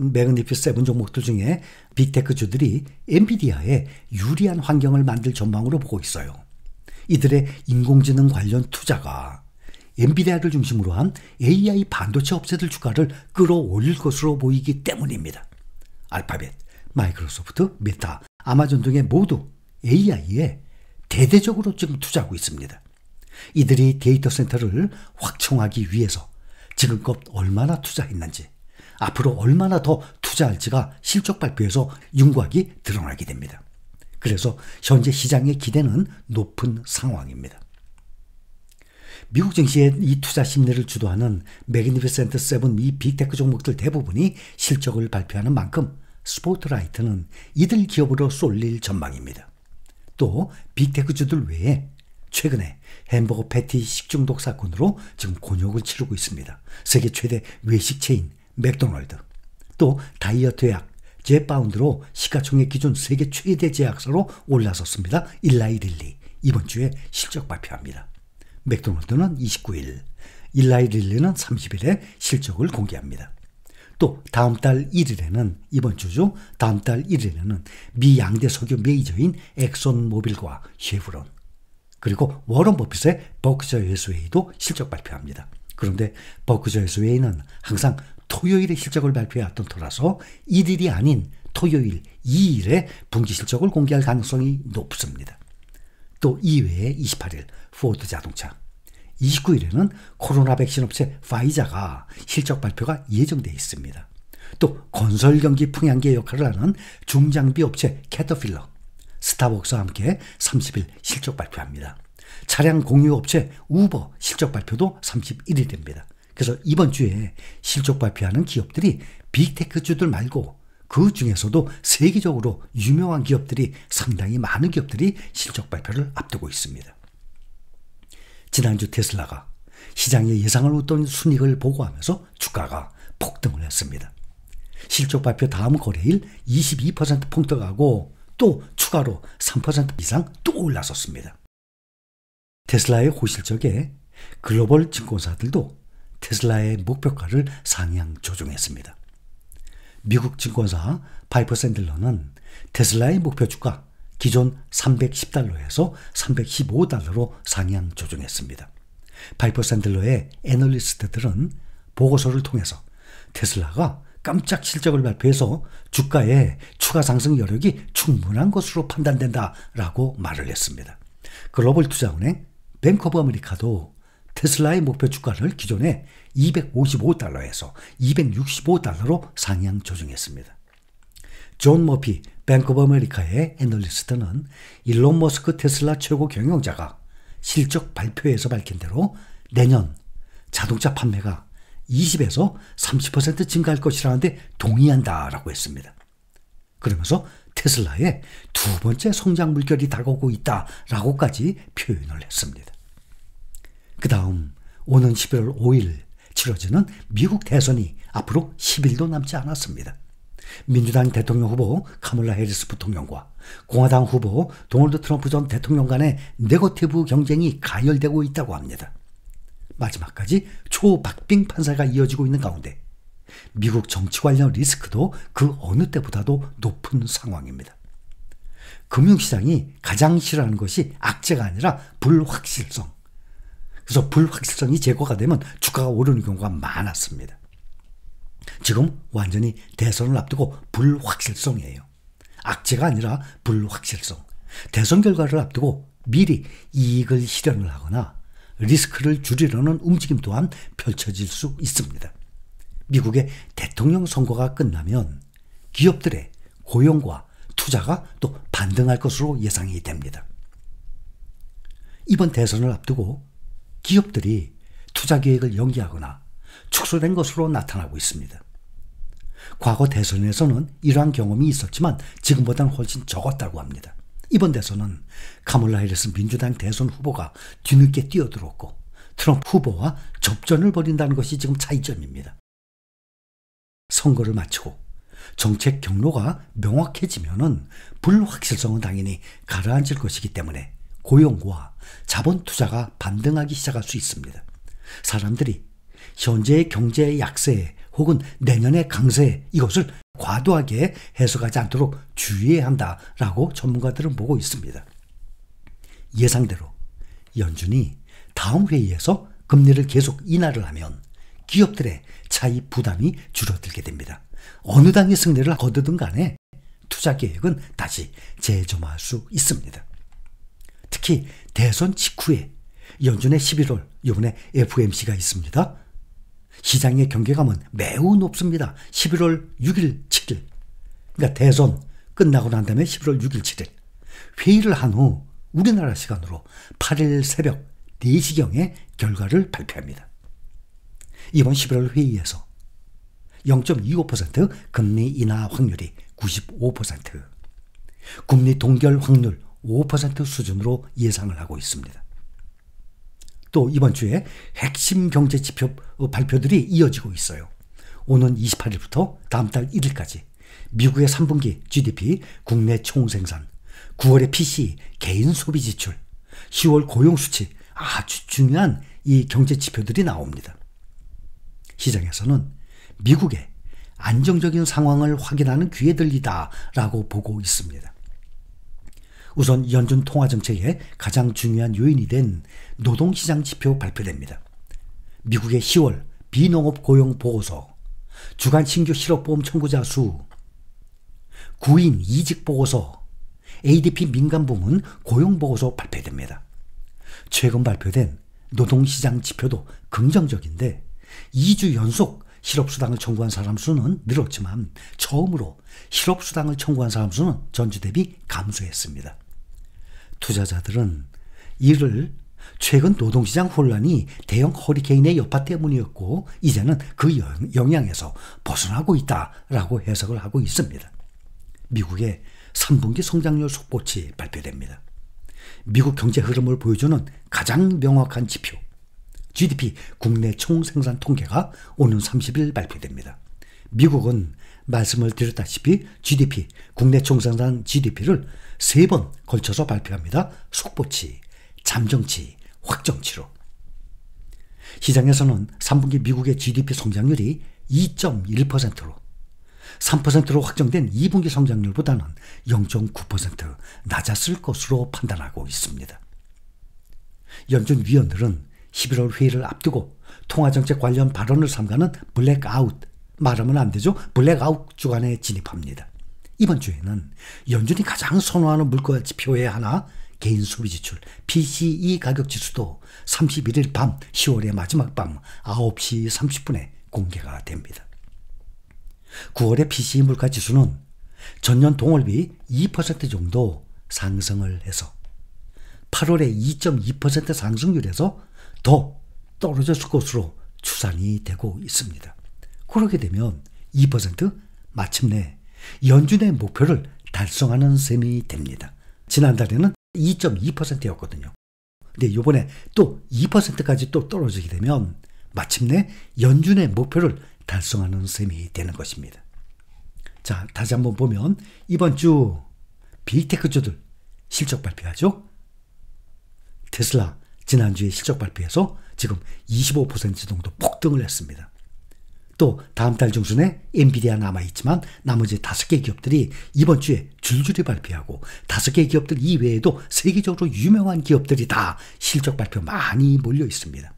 매그니피센트 세븐 종목들 중에 빅테크주들이 엔비디아에 유리한 환경을 만들 전망으로 보고 있어요. 이들의 인공지능 관련 투자가 엔비디아를 중심으로 한 AI 반도체 업체들 주가를 끌어올릴 것으로 보이기 때문입니다. 알파벳, 마이크로소프트, 메타, 아마존 등의 모두 AI에 대대적으로 지금 투자하고 있습니다. 이들이 데이터 센터를 확충하기 위해서 지금껏 얼마나 투자했는지 앞으로 얼마나 더 투자할지가 실적 발표에서 윤곽이 드러나게 됩니다. 그래서 현재 시장의 기대는 높은 상황입니다. 미국 증시의 이 투자 심리를 주도하는 매그니피센트 세븐 미 빅테크 종목들 대부분이 실적을 발표하는 만큼 스포트라이트는 이들 기업으로 쏠릴 전망입니다. 또 빅테크주들 외에 최근에 햄버거 패티 식중독 사건으로 지금 곤욕을 치르고 있습니다. 세계 최대 외식 체인 맥도널드, 또 다이어트 약 젭바운드로 시가총액 기준 세계 최대 제약사로 올라섰습니다. 일라이 릴리 이번 주에 실적 발표합니다. 맥도널드는 29일, 일라이 릴리는 30일에 실적을 공개합니다. 또 다음 달 1일에는 이번 주죠. 다음 달 1일에는 미 양대 석유 메이저인 엑손모빌과 쉐브론 그리고 워런 버핏의 버크셔 해서웨이도 실적 발표합니다. 그런데 버크셔 해서웨이는 항상 토요일에 실적을 발표해왔던 터라서 1일이 아닌 토요일 2일에 분기 실적을 공개할 가능성이 높습니다. 또 이외에 28일 포드 자동차, 29일에는 코로나 백신 업체 화이자가 실적 발표가 예정되어 있습니다. 또 건설 경기 풍향계 역할을 하는 중장비 업체 캐터필러, 스타벅스와 함께 30일 실적 발표합니다. 차량 공유 업체 우버 실적 발표도 31일입니다. 그래서 이번 주에 실적 발표하는 기업들이 빅테크주들 말고 그 중에서도 세계적으로 유명한 기업들이 상당히 많은 기업들이 실적 발표를 앞두고 있습니다. 지난주 테슬라가 시장의 예상을 웃돈 순익을 보고하면서 주가가 폭등을 했습니다. 실적 발표 다음 거래일 22% 폭등하고 또 추가로 3% 이상 또 올라섰습니다. 테슬라의 호실적에 글로벌 증권사들도 테슬라의 목표가를 상향 조정했습니다. 미국 증권사 파이퍼 샌들러는 테슬라의 목표 주가 기존 310달러에서 315달러로 상향 조정했습니다. 파이퍼 샌들러의 애널리스트들은 보고서를 통해서 테슬라가 깜짝 실적을 발표해서 주가의 추가 상승 여력이 충분한 것으로 판단된다라고 말을 했습니다. 글로벌 투자은행 뱅크 오브 아메리카도 테슬라의 목표 주가를 기존에 255달러에서 265달러로 상향 조정했습니다. 존 머피 뱅크 오브 아메리카의 애널리스트는 일론 머스크 테슬라 최고 경영자가 실적 발표에서 밝힌 대로 내년 자동차 판매가 20에서 30% 증가할 것이라는데 동의한다라고 했습니다. 그러면서 테슬라의 두 번째 성장 물결이 다가오고 있다라고까지 표현을 했습니다. 그 다음 오는 11월 5일 치러지는 미국 대선이 앞으로 10일도 남지 않았습니다. 민주당 대통령 후보 카몰라 해리스 부통령과 공화당 후보 도널드 트럼프 전 대통령 간의 네거티브 경쟁이 가열되고 있다고 합니다. 마지막까지 초박빙 판사가 이어지고 있는 가운데 미국 정치 관련 리스크도 그 어느 때보다도 높은 상황입니다. 금융시장이 가장 싫어하는 것이 악재가 아니라 불확실성. 그래서 불확실성이 제거가 되면 주가가 오르는 경우가 많았습니다. 지금 완전히 대선을 앞두고 불확실성이에요. 악재가 아니라 불확실성. 대선 결과를 앞두고 미리 이익을 실현을 하거나 리스크를 줄이려는 움직임 또한 펼쳐질 수 있습니다. 미국의 대통령 선거가 끝나면 기업들의 고용과 투자가 또 반등할 것으로 예상이 됩니다. 이번 대선을 앞두고 기업들이 투자 계획을 연기하거나 축소된 것으로 나타나고 있습니다. 과거 대선에서는 이러한 경험이 있었지만 지금보다는 훨씬 적었다고 합니다. 이번 대선은 카몰라 해리스 민주당 대선 후보가 뒤늦게 뛰어들었고 트럼프 후보와 접전을 벌인다는 것이 지금 차이점입니다. 선거를 마치고 정책 경로가 명확해지면은 불확실성은 당연히 가라앉을 것이기 때문에 고용과 자본 투자가 반등하기 시작할 수 있습니다. 사람들이 현재의 경제 약세에 혹은 내년의 강세 이것을 과도하게 해석하지 않도록 주의해야 한다라고 전문가들은 보고 있습니다. 예상대로 연준이 다음 회의에서 금리를 계속 인하를 하면 기업들의 차이 부담이 줄어들게 됩니다. 어느 당이 승리를 거두든 간에 투자 계획은 다시 재점화할 수 있습니다. 특히 대선 직후에 연준의 11월 이번에 FOMC가 있습니다. 시장의 경계감은 매우 높습니다. 11월 6일, 7일. 그러니까 대선 끝나고 난 다음에 11월 6일, 7일. 회의를 한 후 우리나라 시간으로 8일 새벽 4시경에 결과를 발표합니다. 이번 11월 회의에서 0.25% 금리 인하 확률이 95%, 금리 동결 확률 5% 수준으로 예상을 하고 있습니다. 또 이번 주에 핵심 경제 지표 발표들이 이어지고 있어요. 오는 28일부터 다음 달 1일까지 미국의 3분기 GDP 국내 총생산, 9월의 PC 개인 소비 지출, 10월 고용 수치 아주 중요한 이 경제 지표들이 나옵니다. 시장에서는 미국의 안정적인 상황을 확인하는 기회들이다라고 보고 있습니다. 우선 연준 통화 정책의 가장 중요한 요인이 된 노동시장 지표 발표됩니다. 미국의 10월 비농업 고용 보고서, 주간 신규 실업보험 청구자 수, 구인 이직 보고서, ADP 민간 부문 고용 보고서 발표됩니다. 최근 발표된 노동시장 지표도 긍정적인데 2주 연속 실업수당을 청구한 사람 수는 늘었지만 처음으로 실업수당을 청구한 사람 수는 전주 대비 감소했습니다. 투자자들은 이를 최근 노동시장 혼란이 대형 허리케인의 여파 때문이었고 이제는 그 영향에서 벗어나고 있다라고 해석을 하고 있습니다. 미국의 3분기 성장률 속보치 발표됩니다. 미국 경제 흐름을 보여주는 가장 명확한 지표 GDP 국내 총생산 통계가 오는 30일 발표됩니다. 미국은 말씀을 드렸다시피 GDP 국내 총생산 GDP를 세 번 걸쳐서 발표합니다. 속보치, 잠정치, 확정치로. 시장에서는 3분기 미국의 GDP 성장률이 2.1%로 3%로 확정된 2분기 성장률보다는 0.9% 낮았을 것으로 판단하고 있습니다. 연준 위원들은 11월 회의를 앞두고 통화정책 관련 발언을 삼가는 블랙아웃, 말하면 안 되죠. 블랙아웃 주간에 진입합니다. 이번 주에는 연준이 가장 선호하는 물가 지표의 하나 개인 소비 지출 PCE 가격 지수도 31일 밤 10월의 마지막 밤 9시 30분에 공개가 됩니다. 9월의 PCE 물가 지수는 전년 동월비 2% 정도 상승을 해서 8월에 2.2% 상승률에서 더 떨어졌을 것으로 추산이 되고 있습니다. 그렇게 되면 2% 마침내 연준의 목표를 달성하는 셈이 됩니다. 지난달에는 2.2%였거든요. 근데 이번에 또 2%까지 또 떨어지게 되면 마침내 연준의 목표를 달성하는 셈이 되는 것입니다. 자, 다시 한번 보면 이번 주 빅테크주들 실적 발표하죠. 테슬라 지난주에 실적 발표해서 지금 25% 정도 폭등을 했습니다. 또 다음 달 중순에 엔비디아 남아있지만 나머지 5개 기업들이 이번 주에 줄줄이 발표하고 5개 기업들 이외에도 세계적으로 유명한 기업들이 다 실적 발표 많이 몰려 있습니다.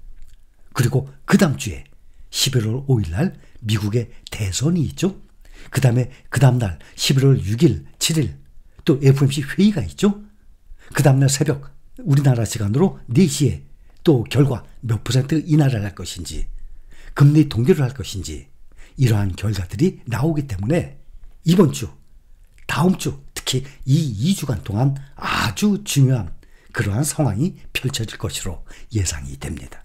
그리고 그 다음 주에 11월 5일 날 미국의 대선이 있죠. 그 다음에 그 다음 날 11월 6일, 7일 또 FOMC 회의가 있죠. 그 다음 날 새벽 우리나라 시간으로 4시에 또 결과 몇 퍼센트 인하를 할 것인지 금리 동결을 할 것인지 이러한 결과들이 나오기 때문에 이번 주, 다음 주, 특히 이 2주간 동안 아주 중요한 그러한 상황이 펼쳐질 것으로 예상이 됩니다.